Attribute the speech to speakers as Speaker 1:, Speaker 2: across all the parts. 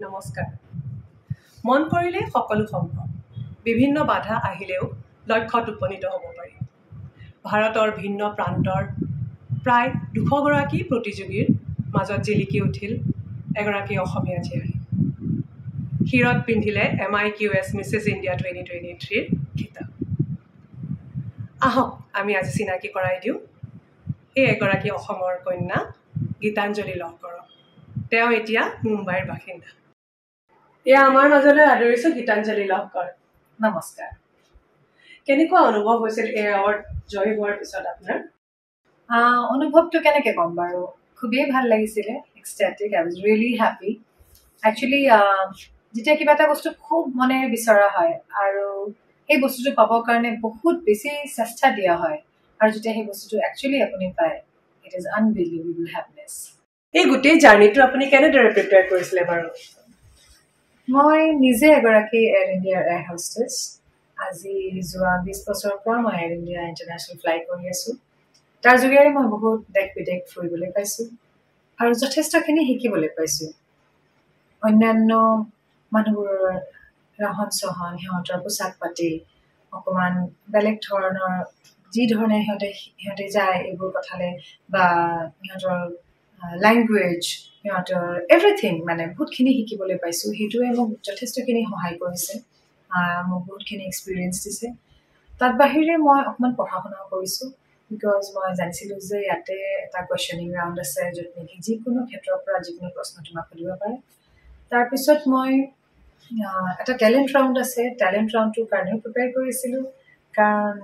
Speaker 1: নমস্কাৰ মন কৰিলে সকলো সম্ভৱ। বিভিন্ন বাধা আহিলেও লক্ষ্যত উপনীত হ'ব পাৰি। ভাৰতৰ ভিন্ন প্ৰান্তৰ প্ৰায় দুশগৰাকী প্ৰতিযোগীৰ মাজত জিলিকি উঠিল এগৰাকী অসমীয়া জীয়াৰী। শিৰত পিন্ধিলে M I Q S Mrs India twenty twenty থ্ৰীৰ খিতাপ। আহক আমি আজি চিনাকি কৰাই দিওঁ। এই এগৰাকী অসমৰ কন্যা গীতাঞ্জলি লহকৰক। তেওঁ এতিয়া মুম্বাইৰ বাসিন্দা। এয়া আমাৰ মাজলৈ আদৰিছোঁ গীতাঞ্জলি লহকৰ।
Speaker 2: নমস্কাৰ।
Speaker 1: কেনেকুৱা অনুভৱ হৈছিল এই এৱাৰ্ড জয়ী হোৱাৰ পিছত আপোনাৰ?
Speaker 2: অনুভৱটো কেনেকৈ ক'ম বাৰু? খুবেই ভাল লাগিছিলে ecstatic I was really happy actually যেতিয়া কিবা এটা বস্তু খুব মনেৰে বিচৰা হয় আৰু সেই বস্তুটো পাবৰ কাৰণে বহুত বেছি চেষ্টা দিয়া হয় আৰু যেতিয়া সেই বস্তুটো একচুৱেলি আপুনি পায় ইট ইজ আনবিলিভেবল হেপনেছ
Speaker 1: এই গোটেই জাৰ্ণিটো আপুনি কেনেদৰে প্ৰিপেয়াৰ কৰিছিলে বাৰু?
Speaker 2: মই নিজে এগৰাকী এয়াৰ ইণ্ডিয়াৰ এয়াৰ হোষ্টেছ আজি যোৱা বিছ বছৰৰ পৰা মই এয়াৰ ইণ্ডিয়া ইণ্টাৰনেশ্যনেল ফ্লাই কৰি আছোঁ। তাৰ যোগেৰে মই বহুত দেশ বিদেশ ফুৰিবলৈ পাইছোঁ আৰু যথেষ্টখিনি শিকিবলৈ পাইছোঁ। অন্যান্য মানুহবোৰৰ ৰহন চহন সিহঁতৰ পোচাক পাতি অকণমান বেলেগ ধৰণৰ যি ধৰণে সিহঁতে সিহঁতে যায় এইবোৰ কথালৈ বা সিহঁতৰ লেংগুৱেজ সিহঁতৰ এভৰিথিং মানে বহুতখিনি শিকিবলৈ পাইছোঁ। সেইটোৱে মোক যথেষ্টখিনি সহায় কৰিছে। মোক বহুতখিনি এক্সপিৰিয়েঞ্চ দিছে। তাত বাহিৰে মই অকণমান পঢ়া শুনাও কৰিছোঁ। বিকজ মই জানিছিলোঁ যে ইয়াতে এটা কুৱেশ্যনিং ৰাউণ্ড আছে য'ত নেকি যিকোনো ক্ষেত্ৰৰ পৰা যিকোনো প্ৰশ্ন তোমাক সুধিব পাৰে। তাৰপিছত মই এটা টেলেণ্ট ৰাউণ্ড আছে। টেলেণ্ট ৰাউণ্ডটোৰ কাৰণেও প্ৰিপেয়াৰ কৰিছিলোঁ। কাৰণ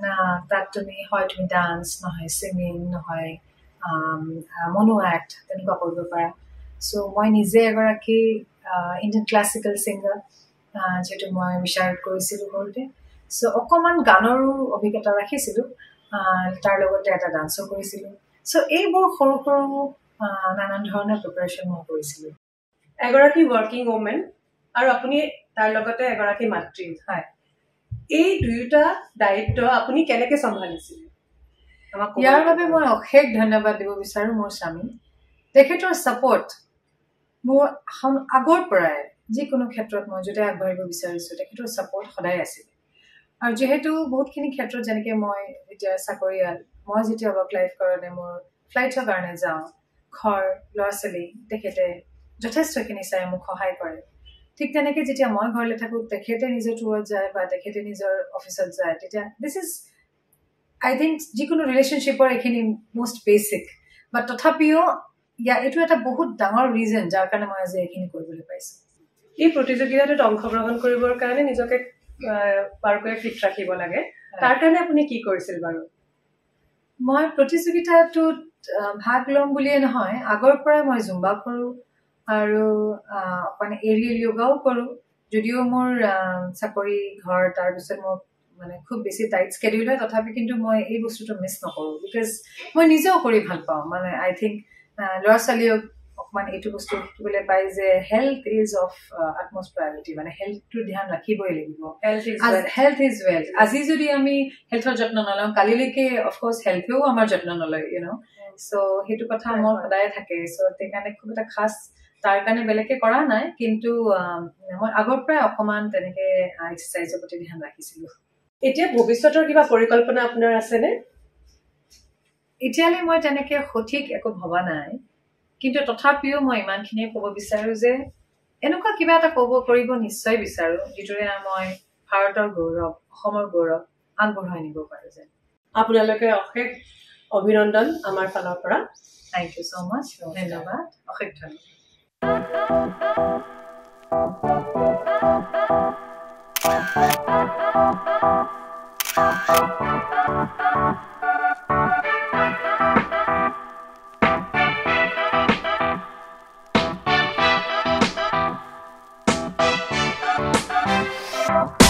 Speaker 2: তাত তুমি হয় তুমি ডান্স নহয় ছিংগিং নহয় মনো এক্ট তেনেকুৱা কৰিব পাৰা। চ' মই নিজে এগৰাকী ইণ্ডিয়ান ক্লাছিকেল ছিংগাৰ যিহেতু মই বিচাৰত কৰিছিলোঁ সৰুতে। চ' অকণমান গানৰো অভিজ্ঞতা ৰাখিছিলোঁ তাৰ লগতে এটা ডান্সো কৰিছিলোঁ। চ' এইবোৰ সৰু সৰু নানান ধৰণৰ প্ৰিপেৰেশ্যন মই কৰিছিলোঁ।
Speaker 1: এগৰাকী ৱৰ্কিং ওমেন আৰু আপুনি তাৰ লগতে এগৰাকী মাতৃ।
Speaker 2: হয়।
Speaker 1: এই দুয়োটা দায়িত্ব আপুনি কেনেকে চম্ভালিছিলে?
Speaker 2: ইয়াৰ? বাবে মই অশেষ ধন্যবাদ দিব বিচাৰোঁ মোৰ স্বামী। তেখেতৰ ছাপৰ্ট মোৰ আগৰ পৰাই যিকোনো ক্ষেত্ৰত মই যদি আগবাঢ়িব বিচাৰিছোঁ তেখেতৰ ছাপৰ্ট সদায় আছিল। আৰু যিহেতু বহুতখিনি ক্ষেত্ৰত যেনেকৈ মই এতিয়া চাকৰিয়াল মই যেতিয়া ৱৰ্ক লাইফ কাৰণে মোৰ ফ্লাইটৰ কাৰণে যাওঁ ঘৰ ল'ৰা ছোৱালী তেখেতে যথেষ্টখিনি চাই মোক সহায় কৰে। ঠিক তেনেকৈ যেতিয়া মই ঘৰলৈ থাকোঁ তেখেতে নিজৰ টুৰত যায় বা তেখেতে নিজৰ অফিচত যায় তেতিয়া দিছ ইজ আই থিংক যিকোনো ৰিলেশ্যনশ্বিপৰ এইখিনি মষ্ট বেচিক বাট তথাপিও ইয়াৰ এইটো এটা বহুত ডাঙৰ ৰিজন যাৰ কাৰণে মই আজি এইখিনি কৰিবলৈ পাইছোঁ।
Speaker 1: এই প্ৰতিযোগিতাটোত অংশগ্ৰহণ কৰিবৰ কাৰণে নিজকে বাৰুকৈ ফিট ৰাখিব লাগে। তাৰ কাৰণে আপুনি কি কৰিছিল বাৰু?
Speaker 2: মই প্ৰতিযোগিতাটোত ভাগ ল'ম বুলিয়ে নহয় আগৰ পৰাই মই জুম্বা কৰোঁ আৰু অকণ এৰিয়েল য়োগাও কৰোঁ। যদিও মোৰ চাকৰি ঘৰ তাৰপিছত মোৰ মানে খুব বেছি টাইট স্কেডিউল হয় তথাপি কিন্তু মই এই বস্তুটো মিছ নকৰোঁ। বিকজ মই নিজেও কৰি ভাল পাওঁ। মানে আই থিংক ল'ৰা ছোৱালীয়েও অকণমান এইটো বস্তু শিকিবলৈ পায় যে health is of utmost priority মানে হেল্থটো ধ্যান ৰাখিবই লাগিব. হেল্থ ইজ ৱেল্থ আজি যদি আমি হেল্থৰ যত্ন নলওঁ কালিলৈকে অফক'ৰ্চ হেল্থেও আমাৰ যত্ন নলয় ইউ ন' চ' সেইটো কথা মোৰ। সদায় থাকে। চ' সেইকাৰণে খুব এটা খাচ তাৰ কাৰণে বেলেগকে কৰা নাই। কিন্তু মই আগৰ পৰাই অকণমান তেনেকে এক্সাৰচাইজৰ প্ৰতি ধ্যান ৰাখিছিলোঁ।
Speaker 1: এতিয়া ভৱিষ্যতৰ কিবা পৰিকল্পনা আপোনাৰ আছেনে?
Speaker 2: এতিয়ালৈ মই তেনেকে সঠিক একো ভবা নাই। কিন্তু তথাপিও মই ইমানখিনিয়ে ক'ব বিচাৰোঁ যে এনেকুৱা কিবা এটা ক'ব কৰিব নিশ্চয় বিচাৰোঁ যিটোৰে মই ভাৰতৰ গৌৰৱ অসমৰ গৌৰৱ আগবঢ়াই নিব পাৰোঁ যেন।
Speaker 1: আপোনালোকে অশেষ অভিনন্দন আমাৰ ফালৰ পৰা।
Speaker 2: থেংক ইউ ছ' মাছ ধন্যবাদ। অশেষ ধন্যবাদ। Thank